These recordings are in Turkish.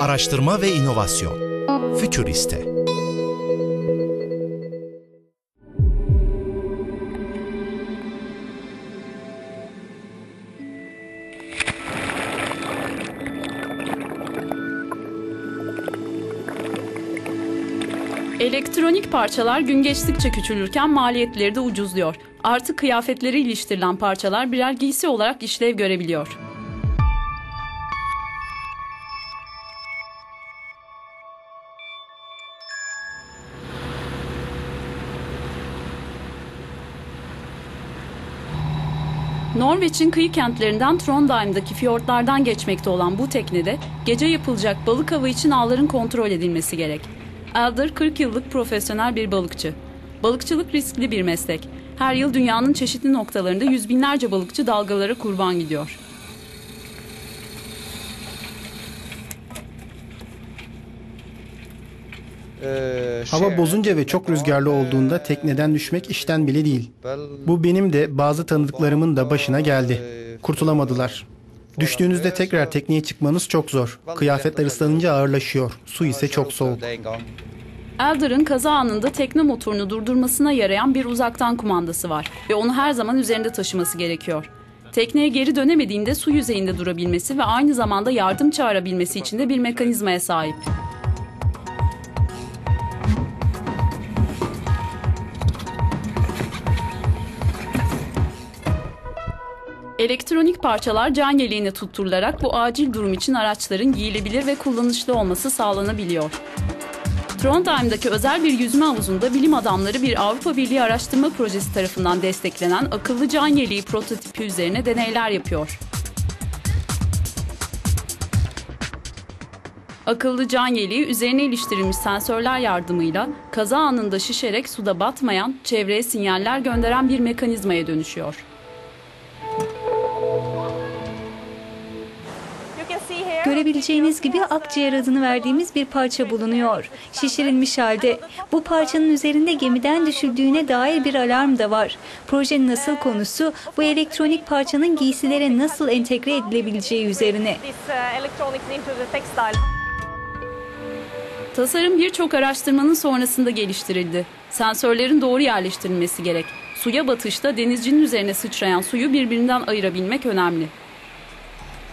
Araştırma ve inovasyon. Futuriste. Elektronik parçalar gün geçtikçe küçülürken maliyetleri de ucuzluyor. Artık kıyafetleri iliştirilen parçalar birer giysi olarak işlev görebiliyor. Norveç'in kıyı kentlerinden Trondheim'daki fiyortlardan geçmekte olan bu teknede gece yapılacak balık avı için ağların kontrol edilmesi gerek. Elder 40 yıllık profesyonel bir balıkçı. Balıkçılık riskli bir meslek. Her yıl dünyanın çeşitli noktalarında yüz binlerce balıkçı dalgalara kurban gidiyor. Hava bozunca ve çok rüzgarlı olduğunda tekneden düşmek işten bile değil. Bu benim de bazı tanıdıklarımın da başına geldi. Kurtulamadılar. Düştüğünüzde tekrar tekneye çıkmanız çok zor. Kıyafetler ıslanınca ağırlaşıyor. Su ise çok soğuk. Elder'ın kaza anında tekne motorunu durdurmasına yarayan bir uzaktan kumandası var ve onu her zaman üzerinde taşıması gerekiyor. Tekneye geri dönemediğinde su yüzeyinde durabilmesi ve aynı zamanda yardım çağırabilmesi için de bir mekanizmaya sahip. Elektronik parçalar can yeleğine tutturularak bu acil durum için araçların giyilebilir ve kullanışlı olması sağlanabiliyor. Trondheim'daki özel bir yüzme havuzunda bilim adamları bir Avrupa Birliği araştırma projesi tarafından desteklenen akıllı can yeleği prototipi üzerine deneyler yapıyor. Akıllı can yeleği üzerine iliştirilmiş sensörler yardımıyla kaza anında şişerek suda batmayan, çevreye sinyaller gönderen bir mekanizmaya dönüşüyor. Görebileceğiniz gibi akciğer adını verdiğimiz bir parça bulunuyor. Şişirilmiş halde. Bu parçanın üzerinde gemiden düşüldüğüne dair bir alarm da var. Projenin asıl konusu bu elektronik parçanın giysilere nasıl entegre edilebileceği üzerine. Tasarım birçok araştırmanın sonrasında geliştirildi. Sensörlerin doğru yerleştirilmesi gerek. Suya batışta denizcinin üzerine sıçrayan suyu birbirinden ayırabilmek önemli.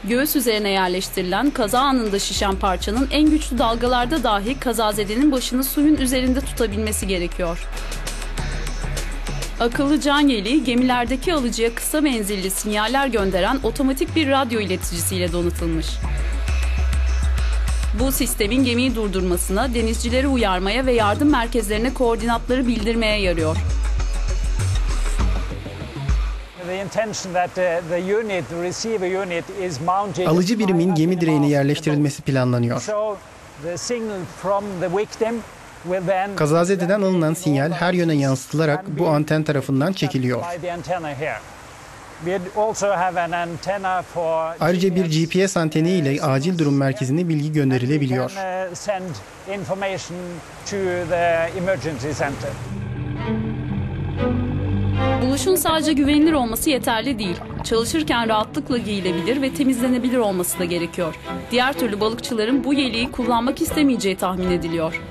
Göğüs üzerine yerleştirilen kaza anında şişen parçanın en güçlü dalgalarda dahi kazazedenin başını suyun üzerinde tutabilmesi gerekiyor. Akıllı can yeleği gemilerdeki alıcıya kısa menzilli sinyaller gönderen otomatik bir radyo ileticisiyle donatılmış. Bu sistemin gemiyi durdurmasına, denizcileri uyarmaya ve yardım merkezlerine koordinatları bildirmeye yarıyor. Alıcı birimin gemi direğine yerleştirilmesi planlanıyor. Kazazededen alınan sinyal her yöne yansıtılarak bu anten tarafından çekiliyor. Ayrıca bir GPS anteni ile acil durum merkezine bilgi gönderilebiliyor. Buluşun sadece güvenilir olması yeterli değil. Çalışırken rahatlıkla giyilebilir ve temizlenebilir olması da gerekiyor. Diğer türlü balıkçıların bu yeleği kullanmak istemeyeceği tahmin ediliyor.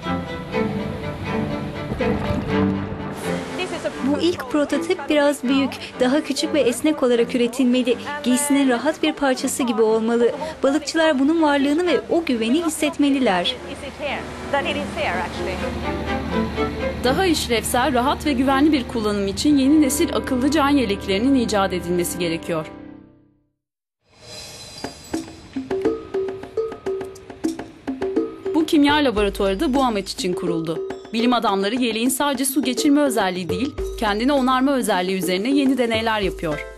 Bu ilk prototip biraz büyük, daha küçük ve esnek olarak üretilmeli. Giysinin rahat bir parçası gibi olmalı. Balıkçılar bunun varlığını ve o güveni hissetmeliler. Daha işlevsel, rahat ve güvenli bir kullanım için yeni nesil akıllı can yeleklerinin icat edilmesi gerekiyor. Bu kimya laboratuvarı da bu amaç için kuruldu. Bilim adamları yeleğin sadece su geçirme özelliği değil, kendini onarma özelliği üzerine yeni deneyler yapıyor.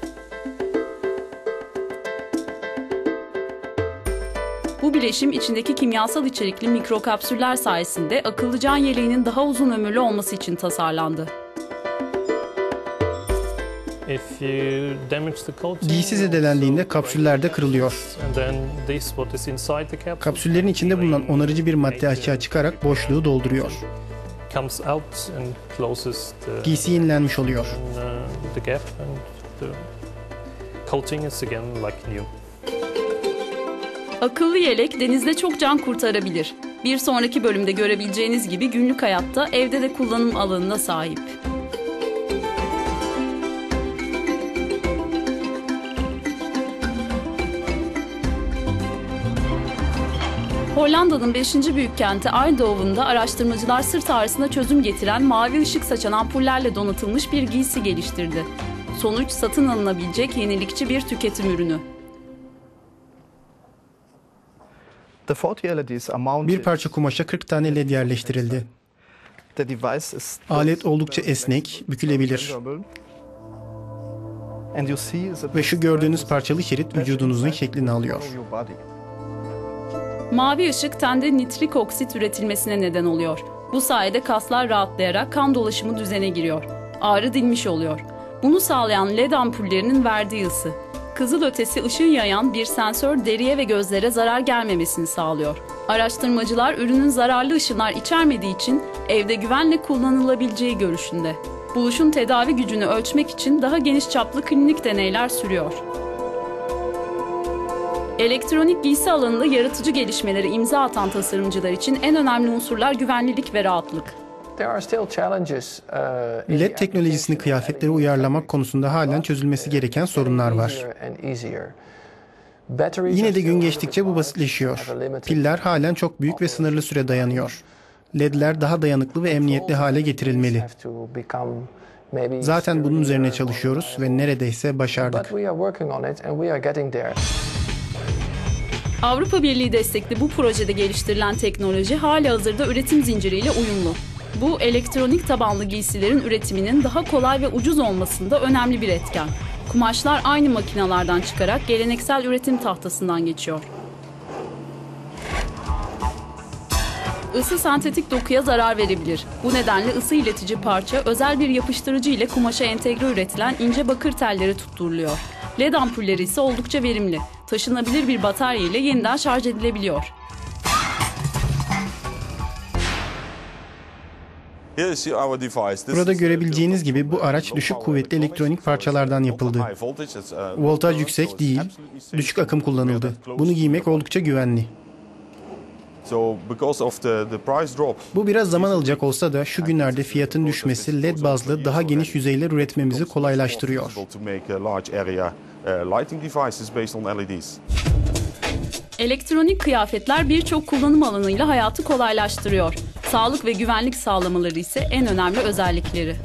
Bu bileşim içindeki kimyasal içerikli mikrokapsüller sayesinde akıllı can yeleğinin daha uzun ömürlü olması için tasarlandı. Giysi zedelendiğinde kapsüller de kırılıyor. Kapsüllerin içinde bulunan onarıcı bir madde açığa çıkarak boşluğu dolduruyor. Giysi yenilenmiş oluyor. Akıllı yelek denizde çok can kurtarabilir. Bir sonraki bölümde görebileceğiniz gibi günlük hayatta evde de kullanım alanına sahip. Hollanda'nın 5. büyük kenti Eindhoven'da araştırmacılar sırt ağrısına çözüm getiren mavi ışık saçan ampullerle donatılmış bir giysi geliştirdi. Sonuç satın alınabilecek yenilikçi bir tüketim ürünü. Bir parça kumaşa 40 tane led yerleştirildi. Alet oldukça esnek, bükülebilir. Ve şu gördüğünüz parçalı şerit vücudunuzun şeklini alıyor. Mavi ışık tende nitrik oksit üretilmesine neden oluyor. Bu sayede kaslar rahatlayarak kan dolaşımı düzene giriyor. Ağrı dinmiş oluyor. Bunu sağlayan led ampullerinin verdiği ısı. Kızıl ötesi ışığı yayan bir sensör deriye ve gözlere zarar gelmemesini sağlıyor. Araştırmacılar ürünün zararlı ışınlar içermediği için evde güvenle kullanılabileceği görüşünde. Buluşun tedavi gücünü ölçmek için daha geniş çaplı klinik deneyler sürüyor. Elektronik giysi alanında yaratıcı gelişmeleri imza atan tasarımcılar için en önemli unsurlar güvenlilik ve rahatlık. LED teknolojisini kıyafetlere uyarlamak konusunda halen çözülmesi gereken sorunlar var. Yine de gün geçtikçe bu basitleşiyor. Piller halen çok büyük ve sınırlı süre dayanıyor. LED'ler daha dayanıklı ve emniyetli hale getirilmeli. Zaten bunun üzerine çalışıyoruz ve neredeyse başardık. Avrupa Birliği destekli bu projede geliştirilen teknoloji hali hazırda üretim zinciriyle uyumlu. Bu elektronik tabanlı giysilerin üretiminin daha kolay ve ucuz olmasında önemli bir etken. Kumaşlar aynı makinalardan çıkarak geleneksel üretim tahtasından geçiyor. Isı sentetik dokuya zarar verebilir. Bu nedenle ısı iletici parça özel bir yapıştırıcı ile kumaşa entegre üretilen ince bakır telleri tutturuluyor. LED ampulleri ise oldukça verimli. Taşınabilir bir batarya ile yeniden şarj edilebiliyor. Burada görebileceğiniz gibi bu araç düşük kuvvetli elektronik parçalardan yapıldı. Voltaj yüksek değil, düşük akım kullanıldı. Bunu giymek oldukça güvenli. Bu biraz zaman alacak olsa da şu günlerde fiyatın düşmesi LED bazlı daha geniş yüzeyler üretmemizi kolaylaştırıyor. Elektronik kıyafetler birçok kullanım alanıyla hayatı kolaylaştırıyor. Sağlık ve güvenlik sağlamaları ise en önemli özellikleri.